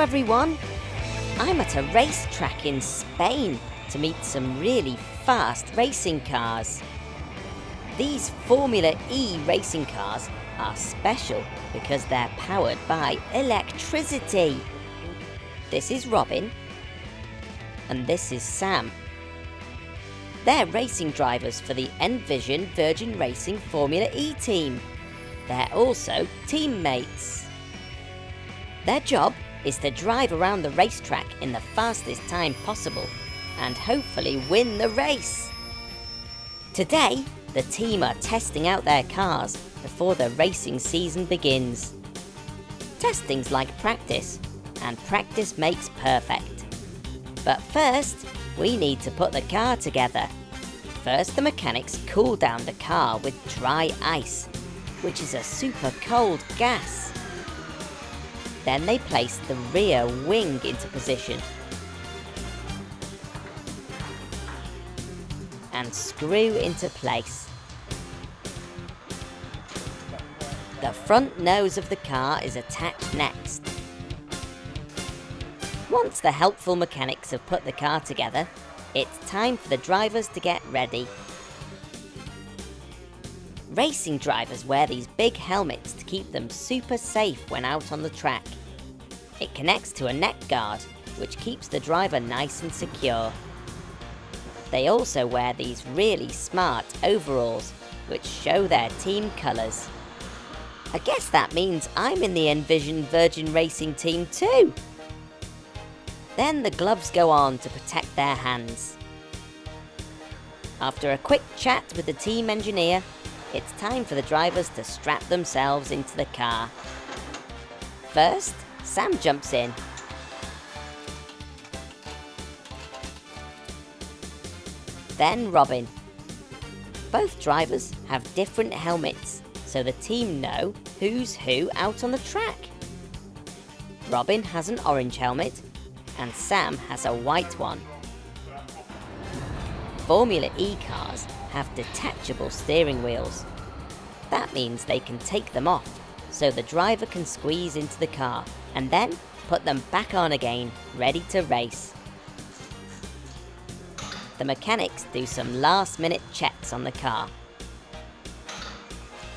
everyone! I'm at a racetrack in Spain to meet some really fast racing cars. These Formula E racing cars are special because they're powered by electricity. This is Robin, and this is Sam. They're racing drivers for the Envision Virgin Racing Formula E team. They're also teammates. Their job is to drive around the racetrack in the fastest time possible and hopefully win the race. Today, the team are testing out their cars before the racing season begins. Testing's like practice, and practice makes perfect. But first, we need to put the car together. First, the mechanics cool down the car with dry ice, which is a super cold gas. Then they place the rear wing into position and screw into place. The front nose of the car is attached next. Once the helpful mechanics have put the car together, it's time for the drivers to get ready. Racing drivers wear these big helmets to keep them super safe when out on the track. It connects to a neck guard, which keeps the driver nice and secure. They also wear these really smart overalls, which show their team colours. I guess that means I'm in the Envision Virgin Racing team too. Then the gloves go on to protect their hands. After a quick chat with the team engineer, it's time for the drivers to strap themselves into the car. First, Sam jumps in then Robin. Both drivers have different helmets, so the team know who's who out on the track. Robin has an orange helmet, and Sam has a white one. Formula E cars have detachable steering wheels. That means they can take them off, so the driver can squeeze into the car, and then put them back on again, ready to race the mechanics do some last minute checks on the car.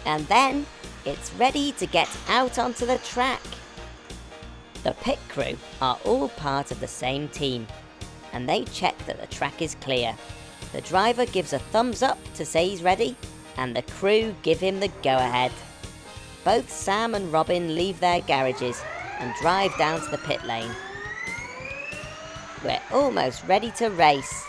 And then it's ready to get out onto the track. The pit crew are all part of the same team and they check that the track is clear. The driver gives a thumbs up to say he's ready and the crew give him the go ahead. Both Sam and Robin leave their garages and drive down to the pit lane. We're almost ready to race.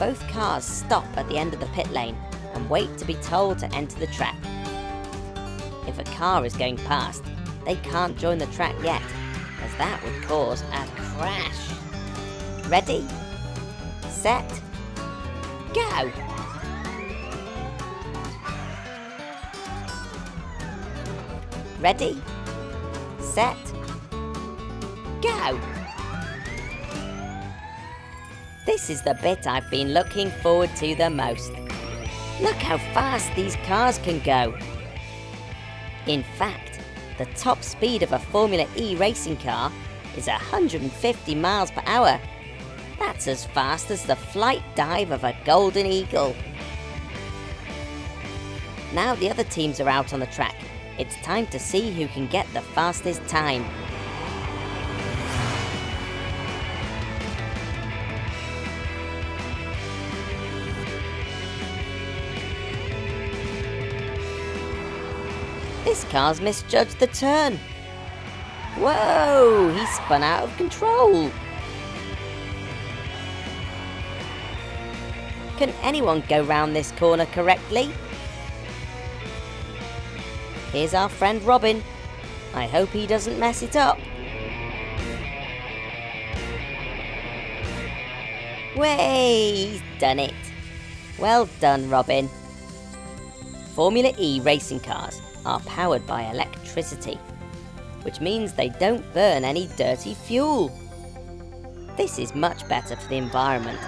both cars stop at the end of the pit lane and wait to be told to enter the track. If a car is going past, they can't join the track yet, as that would cause a crash. Ready? Set? Go! Ready? Set? Go! This is the bit I've been looking forward to the most. Look how fast these cars can go. In fact, the top speed of a Formula E racing car is 150 miles per hour. That's as fast as the flight dive of a golden eagle. Now the other teams are out on the track, it's time to see who can get the fastest time. This car's misjudged the turn. Whoa, he spun out of control. Can anyone go round this corner correctly? Here's our friend Robin. I hope he doesn't mess it up. Way, he's done it. Well done, Robin. Formula E racing cars are powered by electricity, which means they don't burn any dirty fuel. This is much better for the environment,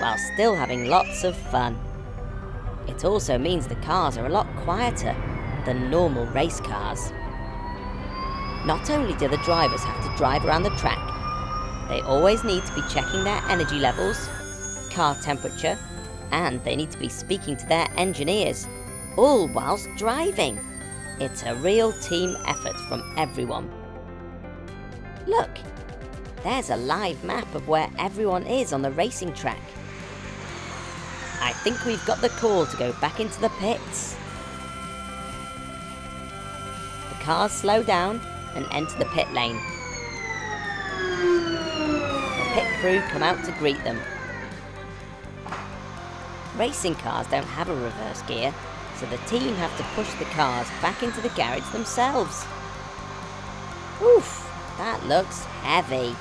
while still having lots of fun. It also means the cars are a lot quieter than normal race cars. Not only do the drivers have to drive around the track, they always need to be checking their energy levels, car temperature, and they need to be speaking to their engineers, all whilst driving. It's a real team effort from everyone. Look, there's a live map of where everyone is on the racing track. I think we've got the call to go back into the pits. The cars slow down and enter the pit lane. The pit crew come out to greet them. Racing cars don't have a reverse gear, so the team have to push the cars back into the garage themselves. Oof, that looks heavy.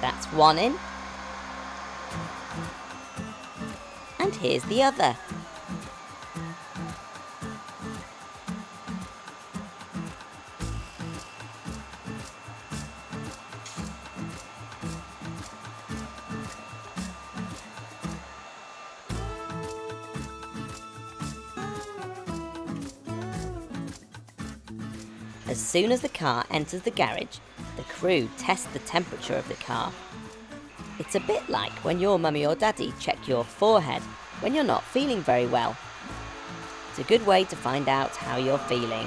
That's one in. And here's the other. As soon as the car enters the garage, the crew test the temperature of the car. It's a bit like when your mummy or daddy check your forehead when you're not feeling very well. It's a good way to find out how you're feeling.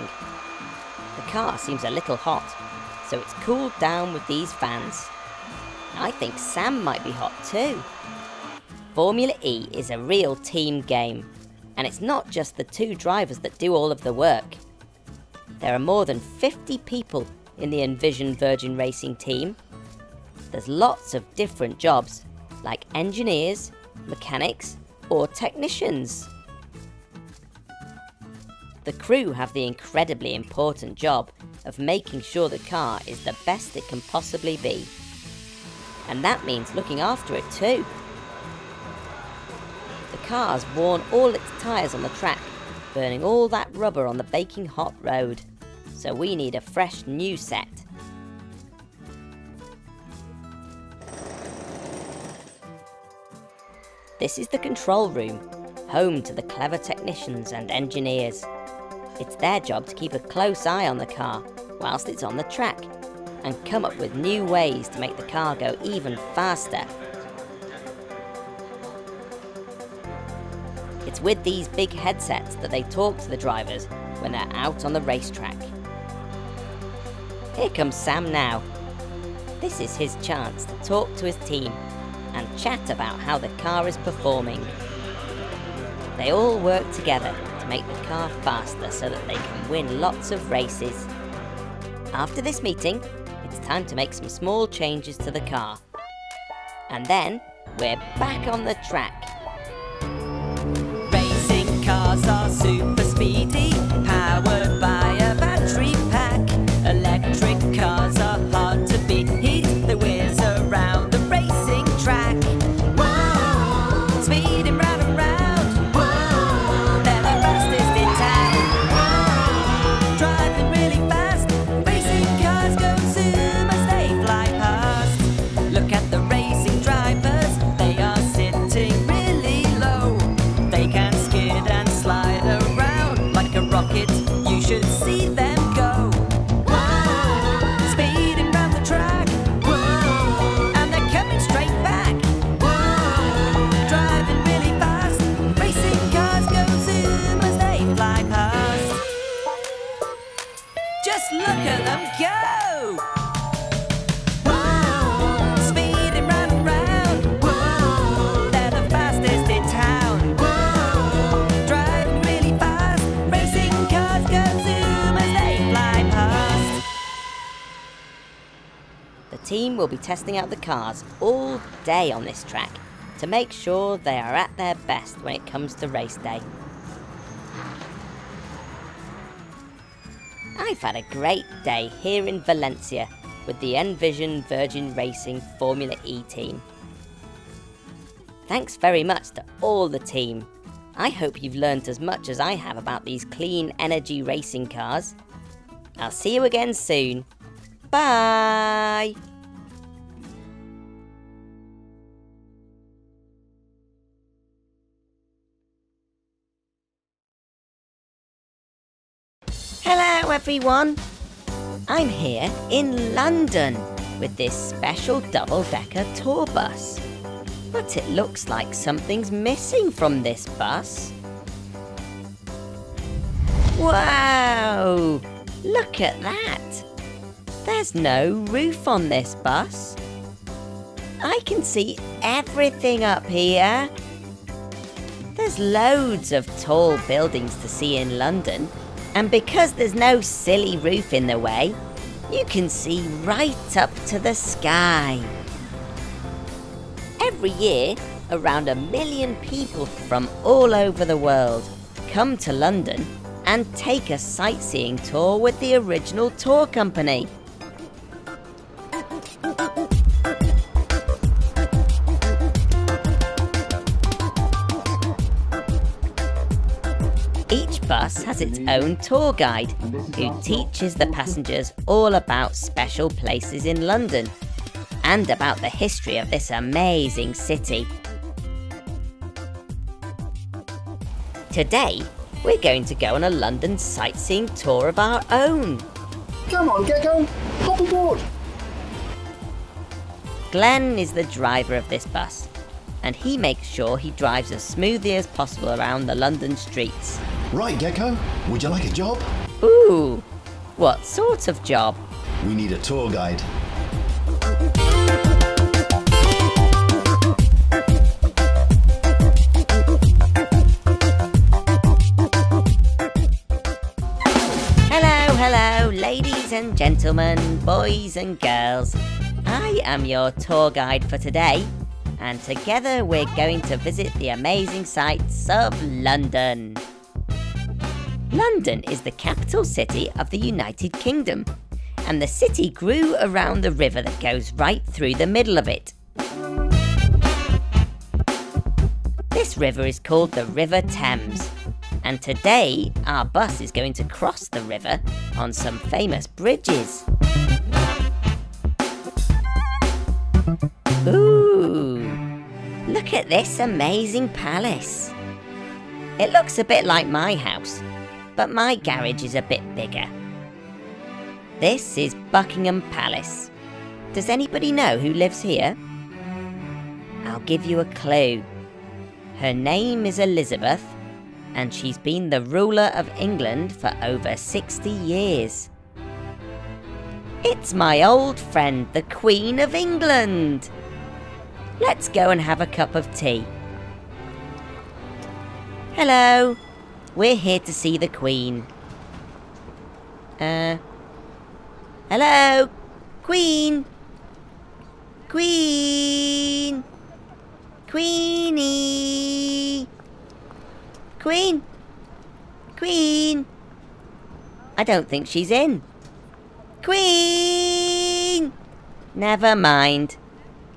The car seems a little hot, so it's cooled down with these fans. I think Sam might be hot too. Formula E is a real team game, and it's not just the two drivers that do all of the work. There are more than 50 people in the Envision Virgin Racing team. There's lots of different jobs, like engineers, mechanics, or technicians. The crew have the incredibly important job of making sure the car is the best it can possibly be. And that means looking after it too. The car's worn all its tyres on the track, burning all that rubber on the baking hot road. So we need a fresh new set. This is the control room, home to the clever technicians and engineers. It's their job to keep a close eye on the car whilst it's on the track and come up with new ways to make the car go even faster. It's with these big headsets that they talk to the drivers when they're out on the racetrack. Here comes Sam now. This is his chance to talk to his team and chat about how the car is performing. They all work together to make the car faster so that they can win lots of races. After this meeting, it's time to make some small changes to the car. And then we're back on the track. Testing out the cars all day on this track to make sure they are at their best when it comes to race day. I've had a great day here in Valencia with the Envision Virgin Racing Formula E team. Thanks very much to all the team. I hope you've learnt as much as I have about these clean energy racing cars. I'll see you again soon. Bye! Hello everyone! I'm here in London with this special double-decker tour bus. But it looks like something's missing from this bus. Wow! Look at that! There's no roof on this bus. I can see everything up here. There's loads of tall buildings to see in London, and because there's no silly roof in the way, you can see right up to the sky. Every year, around a million people from all over the world come to London and take a sightseeing tour with the original tour company. Bus has its own tour guide who teaches the passengers all about special places in London and about the history of this amazing city. Today, we're going to go on a London sightseeing tour of our own. Come on, Gecko, hop aboard. Glenn is the driver of this bus, and he makes sure he drives as smoothly as possible around the London streets. Right, Gecko, would you like a job? Ooh, what sort of job? We need a tour guide. Hello, hello, ladies and gentlemen, boys and girls. I am your tour guide for today, and together we're going to visit the amazing sights of London. London is the capital city of the United Kingdom, and the city grew around the river that goes right through the middle of it. This river is called the River Thames, and today our bus is going to cross the river on some famous bridges. Ooh, look at this amazing palace. It looks a bit like my house, but my garage is a bit bigger. This is Buckingham Palace. Does anybody know who lives here? I'll give you a clue. Her name is Elizabeth, and she's been the ruler of England for over 60 years. It's my old friend, the Queen of England. Let's go and have a cup of tea. Hello. We're here to see the Queen. Uh. Hello? Queen? Queen? Queenie? Queen? Queen? I don't think she's in. Queen! Never mind.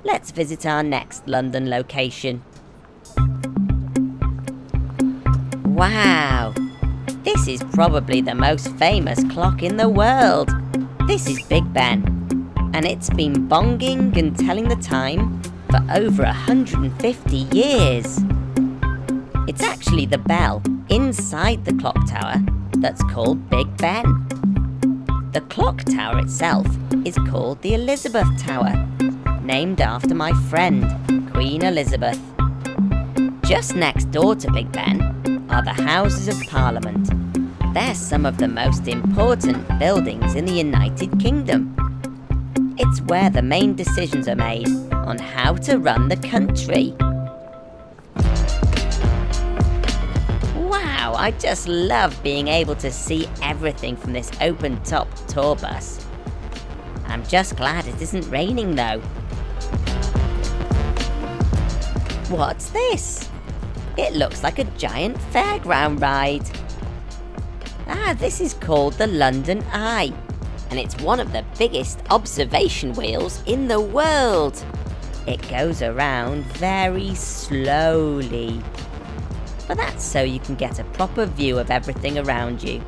Let's visit our next London location. Wow! This is probably the most famous clock in the world. This is Big Ben, and it's been bonging and telling the time for over 150 years. It's actually the bell inside the clock tower that's called Big Ben. The clock tower itself is called the Elizabeth Tower, named after my friend, Queen Elizabeth. Just next door to Big Ben are the Houses of Parliament. They're some of the most important buildings in the United Kingdom. It's where the main decisions are made on how to run the country. Wow, I just love being able to see everything from this open top tour bus. I'm just glad it isn't raining though. What's this? It looks like a giant fairground ride. Ah, this is called the London Eye, and it's one of the biggest observation wheels in the world. It goes around very slowly. But that's so you can get a proper view of everything around you.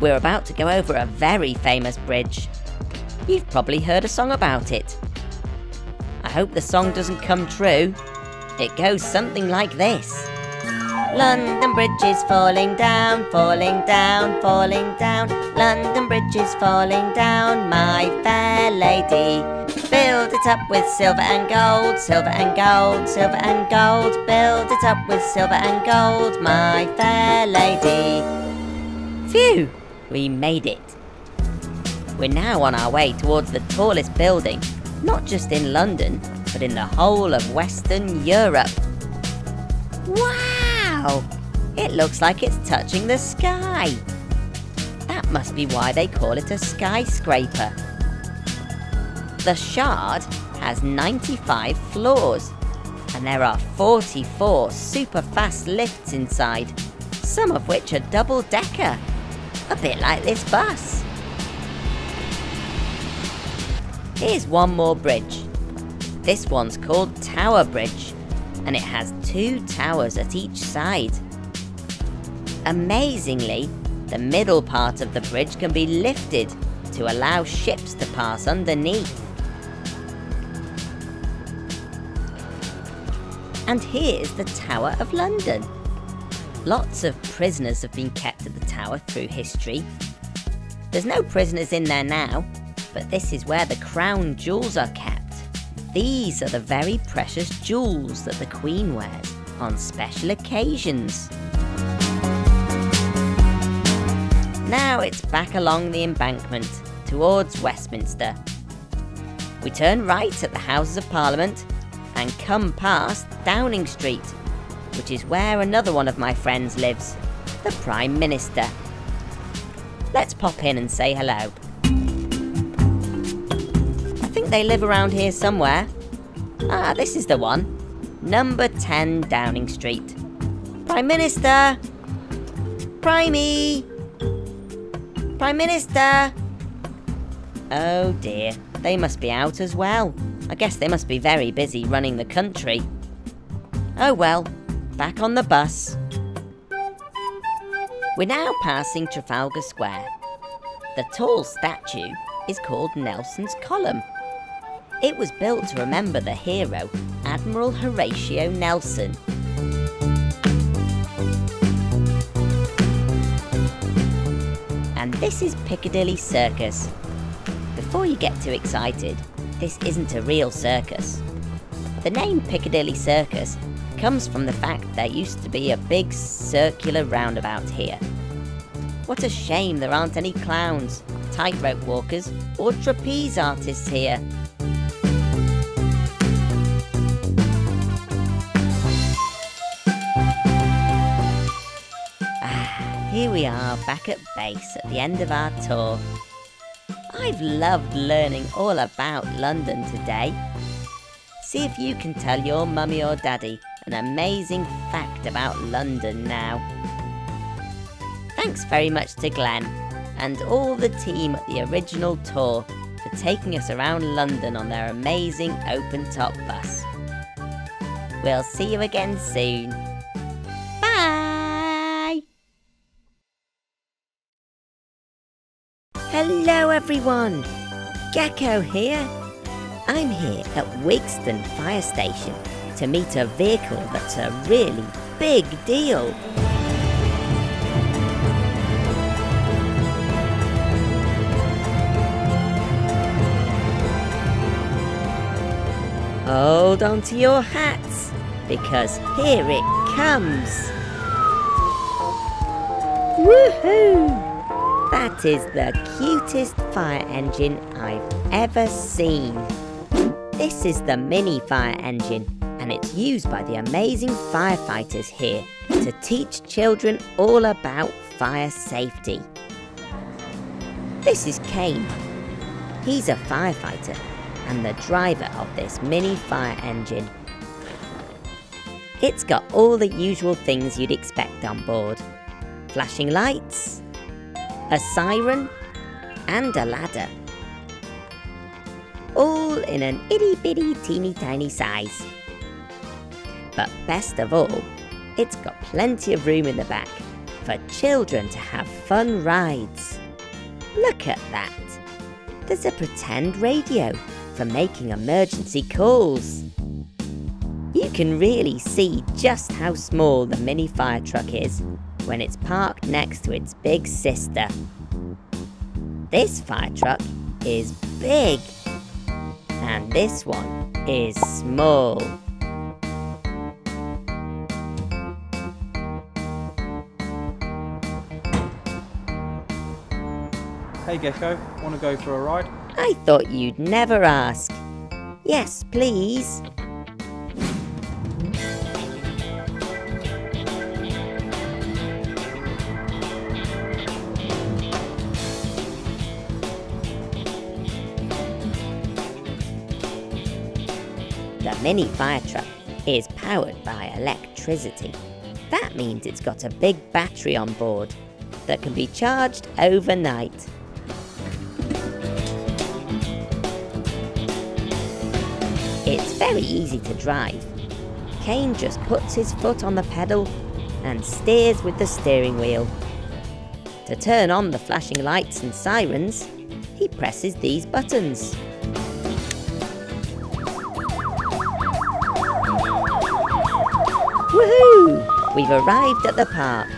We're about to go over a very famous bridge. You've probably heard a song about it. Hope the song doesn't come true. It goes something like this. London Bridge is falling down, falling down, falling down. London Bridge is falling down, my fair lady. Build it up with silver and gold, silver and gold, silver and gold. Build it up with silver and gold, my fair lady. Phew, we made it. We're now on our way towards the tallest building, not just in London, but in the whole of Western Europe. Wow! It looks like it's touching the sky. That must be why they call it a skyscraper. The Shard has 95 floors, and there are 44 super fast lifts inside, some of which are double decker, a bit like this bus. Here's one more bridge. This one's called Tower Bridge, and it has two towers at each side. Amazingly, the middle part of the bridge can be lifted to allow ships to pass underneath. And here's the Tower of London. Lots of prisoners have been kept at the tower through history. There's no prisoners in there now, but this is where the crown jewels are kept. These are the very precious jewels that the Queen wears on special occasions. Now it's back along the embankment towards Westminster. We turn right at the Houses of Parliament and come past Downing Street, which is where another one of my friends lives, the Prime Minister. Let's pop in and say hello. They live around here somewhere. Ah, this is the one. Number 10 Downing Street. Prime Minister! Primey! Prime Minister! Oh dear, they must be out as well. I guess they must be very busy running the country. Oh well, back on the bus. We're now passing Trafalgar Square. The tall statue is called Nelson's Column. It was built to remember the hero, Admiral Horatio Nelson. And this is Piccadilly Circus. Before you get too excited, this isn't a real circus. The name Piccadilly Circus comes from the fact there used to be a big circular roundabout here. What a shame there aren't any clowns, tightrope walkers, or trapeze artists here. Here we are back at base at the end of our tour. I've loved learning all about London today. See if you can tell your mummy or daddy an amazing fact about London now. Thanks very much to Glenn and all the team at the original tour for taking us around London on their amazing open top bus. We'll see you again soon. Hello everyone! Gecko here. I'm here at Wigston Fire Station to meet a vehicle that's a really big deal. Hold on to your hats because here it comes. Woohoo! That is the cutest fire engine I've ever seen. This is the mini fire engine and it's used by the amazing firefighters here to teach children all about fire safety. This is Kane. He's a firefighter and the driver of this mini fire engine. It's got all the usual things you'd expect on board. Flashing lights, a siren and a ladder. All in an itty bitty teeny tiny size. But best of all, it's got plenty of room in the back for children to have fun rides. Look at that! There's a pretend radio for making emergency calls. You can really see just how small the mini fire truck is when it's parked next to its big sister. This fire truck is big, and this one is small. Hey Gecko, want to go for a ride? I thought you'd never ask. Yes, please. Mini fire truck is powered by electricity. That means it's got a big battery on board that can be charged overnight. It's very easy to drive. Kane just puts his foot on the pedal and steers with the steering wheel. To turn on the flashing lights and sirens, he presses these buttons. We've arrived at the park.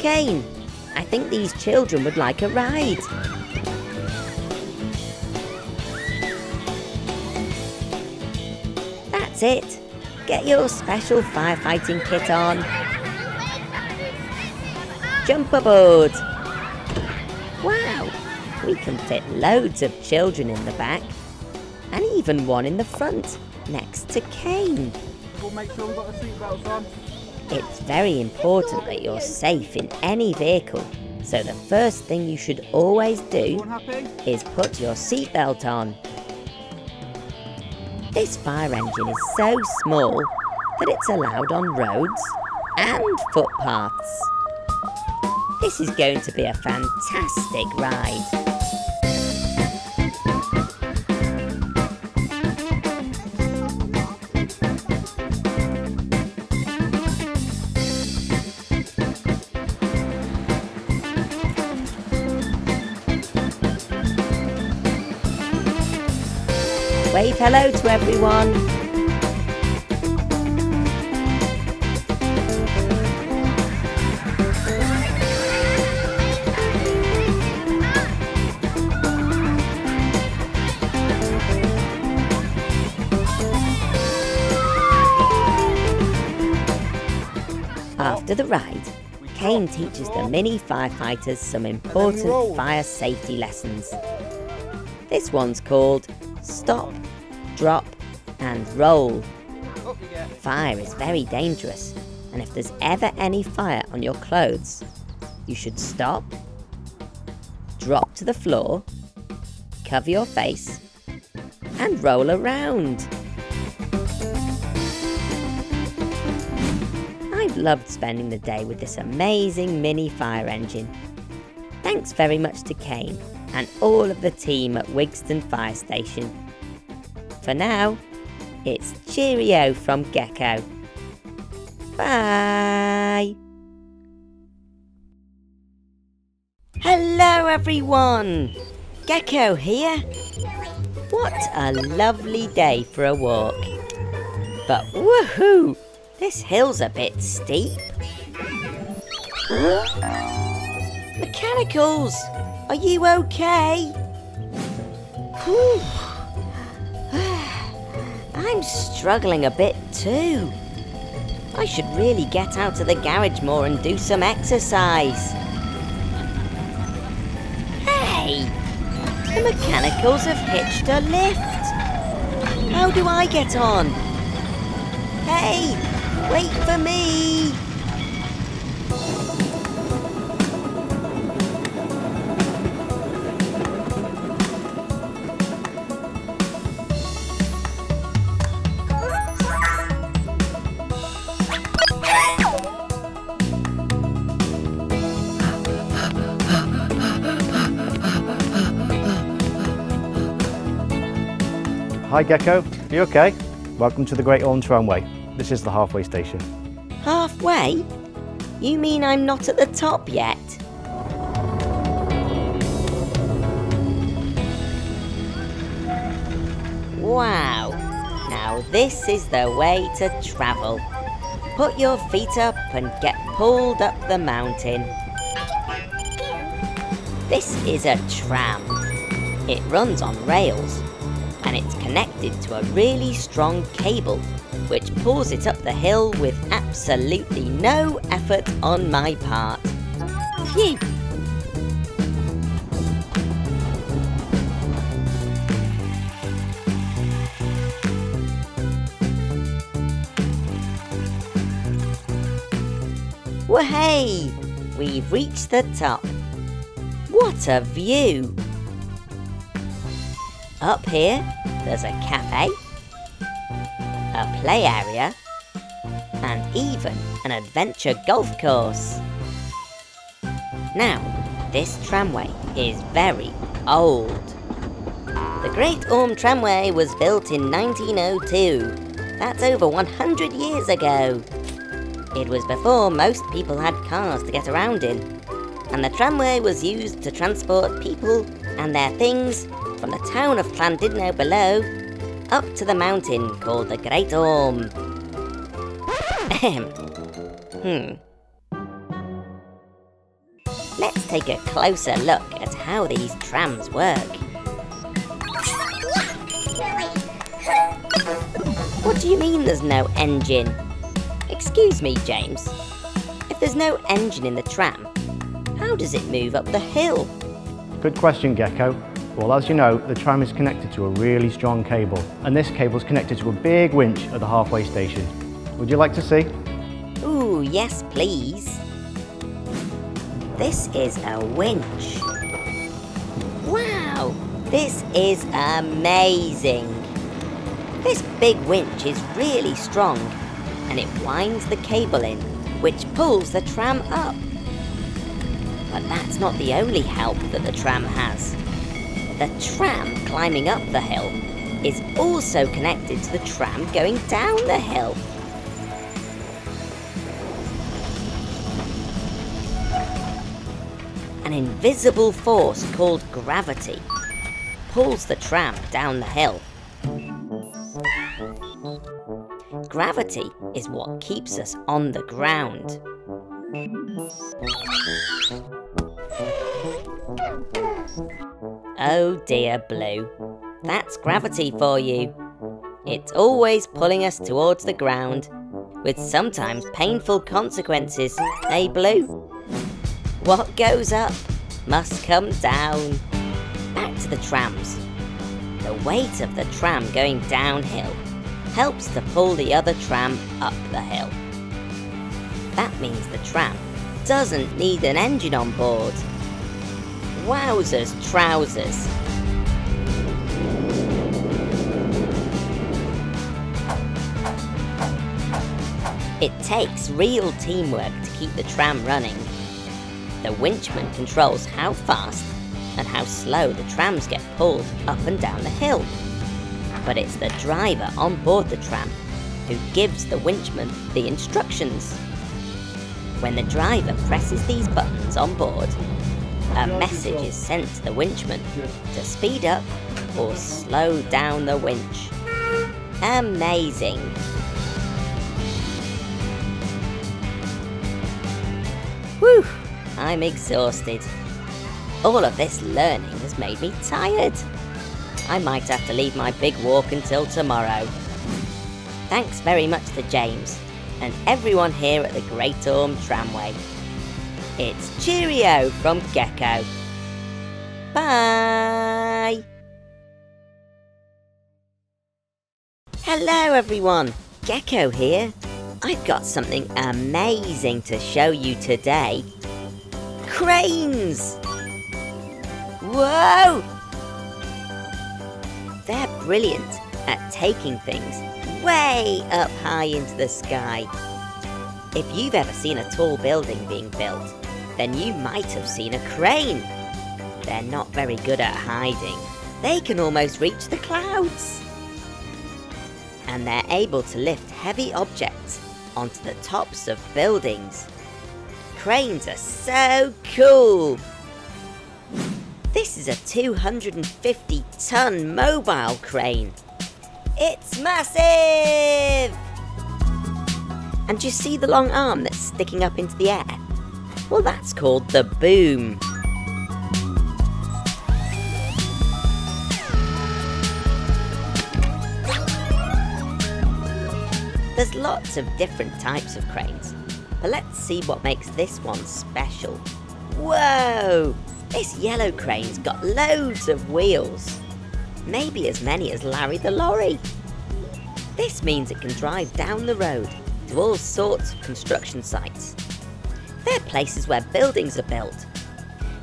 Kane, I think these children would like a ride. That's it. Get your special firefighting kit on. Jump aboard. We can fit loads of children in the back and even one in the front next to Kane. We'll make sure we've got the seatbelts on. It's very important that you're safe in any vehicle, so the first thing you should always do is put your seatbelt on. This fire engine is so small that it's allowed on roads and footpaths. This is going to be a fantastic ride. Hello to everyone. After the ride, Kane teaches the mini firefighters some important fire safety lessons. This one's called Stop, Drop and Roll. Oh, Get. Fire is very dangerous, and if there's ever any fire on your clothes, you should stop, drop to the floor, cover your face, and roll around. I've loved spending the day with this amazing mini fire engine. Thanks very much to Kane and all of the team at Wigston Fire Station. For now, it's cheerio from Gecko. Bye. Hello, everyone. Gecko here. What a lovely day for a walk. But woohoo! This hill's a bit steep. Mechanicals, are you okay? Whew. I'm struggling a bit too. I should really get out of the garage more and do some exercise. Hey! The mechanicals have hitched a lift. How do I get on? Hey! Wait for me! Hi Gecko, you okay? Welcome to the Great Orme Tramway. This is the halfway station. Halfway? You mean I'm not at the top yet? Wow! Now this is the way to travel. Put your feet up and get pulled up the mountain. This is a tram. It runs on rails and it's connected to a really strong cable which pulls it up the hill with absolutely no effort on my part. Phew! Wahey! We've reached the top. What a view! Up here, there's a cafe, a play area, and even an adventure golf course. Now, this tramway is very old. The Great Orme Tramway was built in 1902. That's over 100 years ago. It was before most people had cars to get around in, and the tramway was used to transport people and their things from the town of Llandudno below up to the mountain called the Great Orme. Ahem. hmm. Let's take a closer look at how these trams work. What do you mean there's no engine? Excuse me, James. If there's no engine in the tram, how does it move up the hill? Good question, Gecko. Well, as you know, the tram is connected to a really strong cable, and this cable is connected to a big winch at the halfway station. Would you like to see? Ooh, yes, please. This is a winch. Wow, this is amazing. This big winch is really strong and it winds the cable in, which pulls the tram up. But that's not the only help that the tram has. The tram climbing up the hill is also connected to the tram going down the hill. An invisible force called gravity pulls the tram down the hill. Gravity is what keeps us on the ground. Oh dear, Blue. That's gravity for you. It's always pulling us towards the ground, with sometimes painful consequences, eh, Blue? What goes up must come down. Back to the trams. The weight of the tram going downhill helps to pull the other tram up the hill. That means the tram doesn't need an engine on board. Wowzers trousers. It takes real teamwork to keep the tram running. The winchman controls how fast and how slow the trams get pulled up and down the hill. But it's the driver on board the tram who gives the winchman the instructions. When the driver presses these buttons on board, a message is sent to the winchman to speed up or slow down the winch. Amazing! Whew, I'm exhausted. All of this learning has made me tired. I might have to leave my big walk until tomorrow. Thanks very much to James and everyone here at the Great Orme Tramway. It's cheerio from Gecko. Bye! Hello everyone, Gecko here. I've got something amazing to show you today. Cranes! Whoa! They're brilliant at taking things way up high into the sky. If you've ever seen a tall building being built, then you might have seen a crane. They're not very good at hiding. They can almost reach the clouds. And they're able to lift heavy objects onto the tops of buildings. cranes are so cool! This is a 250 ton mobile crane. It's massive! And you see the long arm that's sticking up into the air? Well, that's called the boom. There's lots of different types of cranes, but let's see what makes this one special. Whoa! This yellow crane's got loads of wheels. Maybe as many as Larry the lorry. This means it can drive down the road to all sorts of construction sites. They're places where buildings are built.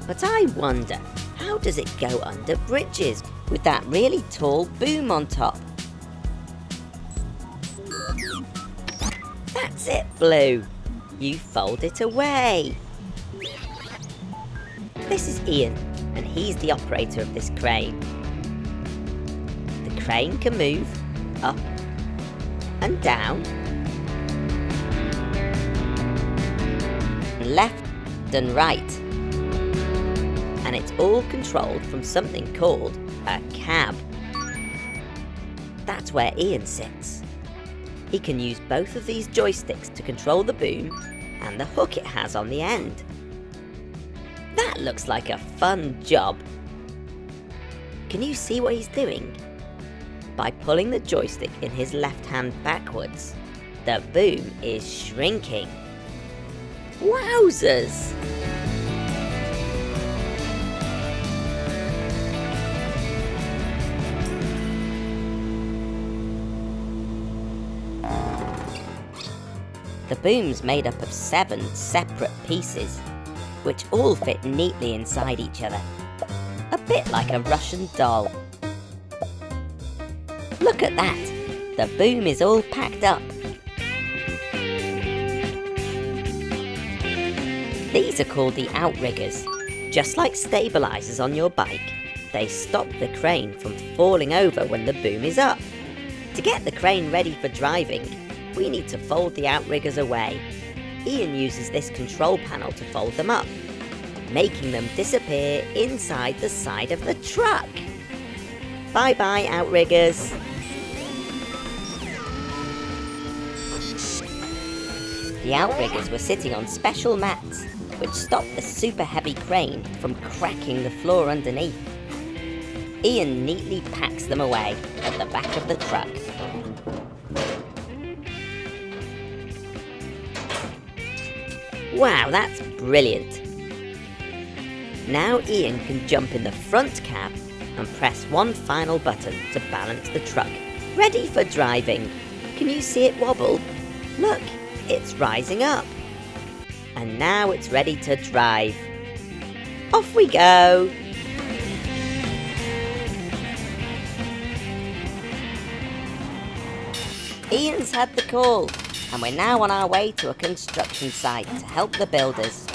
But I wonder, how does it go under bridges with that really tall boom on top? That's it, Blue. You fold it away. This is Ian, and he's the operator of this crane. The crane can move up and down, left and right. And it's all controlled from something called a cab. That's where Ian sits. He can use both of these joysticks to control the boom and the hook it has on the end. That looks like a fun job. Can you see what he's doing? By pulling the joystick in his left hand backwards, the boom is shrinking. Wowzers! The boom's made up of seven separate pieces, which all fit neatly inside each other. A bit like a Russian doll. Look at that! The boom is all packed up. These are called the outriggers. Just like stabilizers on your bike, they stop the crane from falling over when the boom is up. To get the crane ready for driving, we need to fold the outriggers away. Ian uses this control panel to fold them up, making them disappear inside the side of the truck. Bye bye, outriggers. The outriggers were sitting on special mats, which stop the super heavy crane from cracking the floor underneath. Ian neatly packs them away at the back of the truck. Wow, that's brilliant. Now Ian can jump in the front cab and press one final button to balance the truck, ready for driving. Can you see it wobble? Look, it's rising up. And now it's ready to drive. Off we go! Ian's had the call, and we're now on our way to a construction site to help the builders.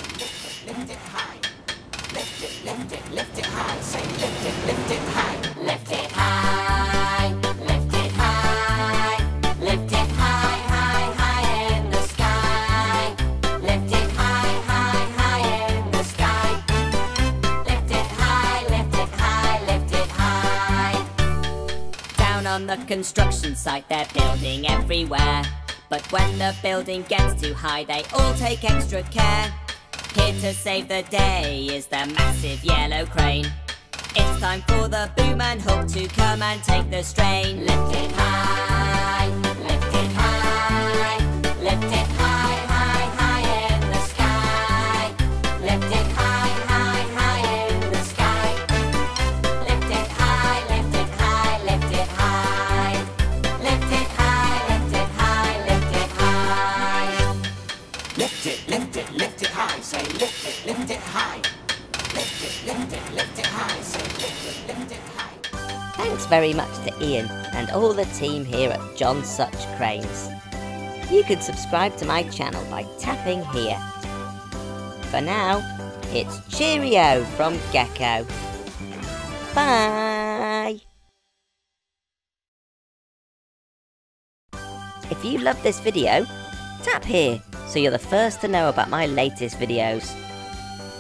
Construction site, they're building everywhere. But when the building gets too high, they all take extra care. Here to save the day is the massive yellow crane. It's time for the boom and hook to come and take the strain. Lift it high, lift it high, lift it high, lift it, high. Thanks very much to Ian and all the team here at John Sutch Cranes. You can subscribe to my channel by tapping here. For now, it's cheerio from Gecko. Bye! If you love this video, tap here so you're the first to know about my latest videos.